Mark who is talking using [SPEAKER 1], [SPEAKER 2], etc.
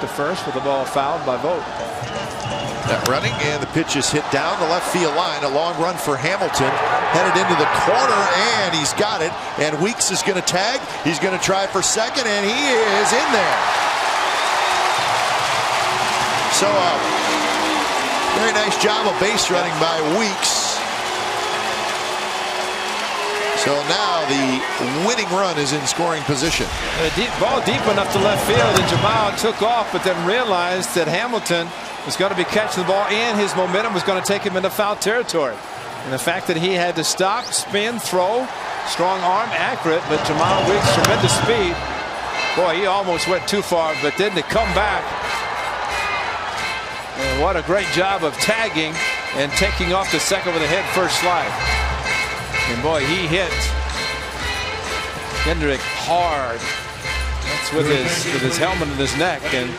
[SPEAKER 1] The first with the ball fouled by Vogt.
[SPEAKER 2] That running and the pitch is hit down the left field line. A long run for Hamilton. Headed into the corner and he's got it. And Weeks is going to tag. He's going to try for second and he is in there. So uh, very nice job of base running by Weeks. So now the winning run is in scoring position.
[SPEAKER 1] A deep ball deep enough to left field, and Jemile took off, but then realized that Hamilton was going to be catching the ball, and his momentum was going to take him into foul territory. And the fact that he had to stop, spin, throw, strong arm, accurate, but Jemile Weeks, tremendous speed. Boy, he almost went too far, but then to come back. And what a great job of tagging and taking off the second with a head first slide. And boy, he hit Kendrick hard. That's with his with his helmet in his neck and